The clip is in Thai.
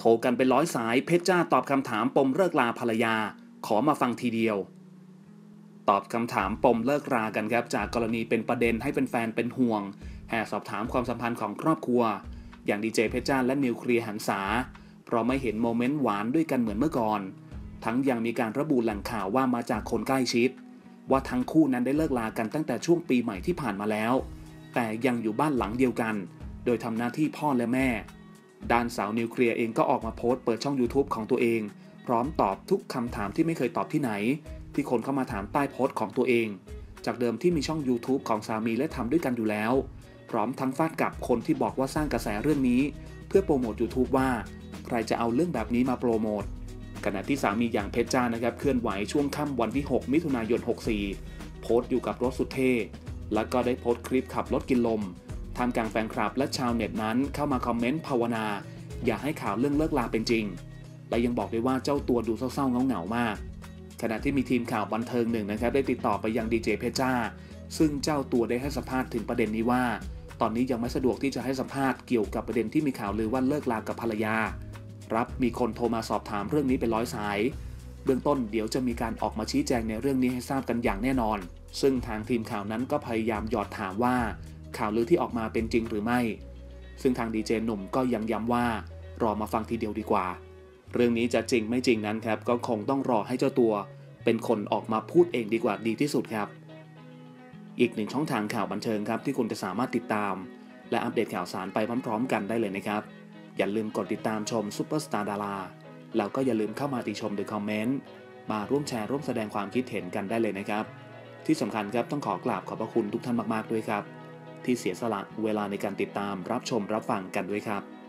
โทรกันเป็นร้อยสายเพชรจ้าตอบคำถามปมเลิกลาภรรยา ขอมาฟังทีเดียว ตอบคำถามปมเลิกรากันครับ จากกรณีเป็นประเด็นให้เป็นแฟนเป็นห่วง แห่สอบถามความสัมพันธ์ของครอบครัว อย่างดีเจเพชรจ้าและนิวเคลียร์หันษาเพราะไม่เห็นโมเมนต์หวานด้วยกันเหมือนเมื่อก่อน ทั้งยังมีการระบุแหล่งข่าวว่ามาจากคนใกล้ชิด ว่าทั้งคู่นั้นได้เลิกลากันตั้งแต่ช่วงปีใหม่ที่ผ่านมาแล้ว แต่ยังอยู่บ้านหลังเดียวกัน โดยทำหน้าที่พ่อและแม่ ด้านสาวนิวเคลียร์เองก็ออกมาโพสต์เปิดช่อง YouTube ของตัวเอง พร้อมตอบทุกคำถามที่ไม่เคยตอบที่ไหน ที่คนเข้ามาถามใต้โพสต์ของตัวเอง จากเดิมที่มีช่อง YouTube ของสามีและทำด้วยกันอยู่แล้ว พร้อมทั้งฟาดกับคนที่บอกว่าสร้างกระแสเรื่องนี้ เพื่อโปรโมท YouTube ว่า ใครจะเอาเรื่องแบบนี้มาโปรโมทขณะที่สามีอย่างเพชรจ้านะครับเคลื่อนไหวช่วงค่ำวันที่ 6 มิถุนายน 64 โพสต์อยู่กับรถสุดเท่ แล้วก็ได้โพสต์คลิปขับรถกินลม ทำกลางแฟนคลับและชาวเน็ตนั้นเข้ามาคอมเมนต์ภาวนา อย่าให้ข่าวเรื่องเลิกลาเป็นจริง และยังบอกด้วยว่าเจ้าตัวดูเศร้าๆเงาๆมาก ขณะที่มีทีมข่าวบันเทิงหนึ่งนะครับได้ติดต่อไปยังดีเจเพจ้า ซึ่งเจ้าตัวได้ให้สัมภาษณ์ถึงประเด็นนี้ว่า ตอนนี้ยังไม่สะดวกที่จะให้สัมภาษณ์เกี่ยวกับประเด็นที่มีข่าวลือว่าเลิกลากับภรรยา รับมีคนโทรมาสอบถามเรื่องนี้เป็นร้อยสาย เบื้องต้นเดี๋ยวจะมีการออกมาชี้แจงในเรื่องนี้ให้ทราบกันอย่างแน่นอน ซึ่งทางทีมข่าวนั้นก็พยายามหยอดถามว่า ข่าวลือที่ออกมาเป็นจริงหรือไม่ ซึ่งทางดีเจหนุ่มก็ยังย้ำว่ารอมาฟังทีเดียวดีกว่า เรื่องนี้จะจริงไม่จริงนั้นครับ ก็คงต้องรอให้เจ้าตัว เป็นคนออกมาพูดเองดีกว่าดีที่สุดครับ อีกหนึ่งช่องทางข่าวบันเทิงครับ ที่คุณจะสามารถติดตาม และอัปเดตข่าวสารไปพร้อม ๆ กันได้เลยนะครับ อย่าลืมกดติดตามชมซุปเปอร์สตาร์ดาราแล้วก็อย่าลืมเข้ามาติชมหรือคอมเมนต์มาร่วมแชร์ร่วมแสดงความคิดเห็นกันได้เลยนะครับ ที่สำคัญครับต้องขอกราบขอบพระคุณทุกท่านมากๆด้วยครับ ที่เสียสละเวลาในการติดตามรับชมรับฟังกันด้วยครับ